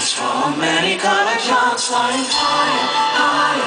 Transform many colored clouds flying high, high.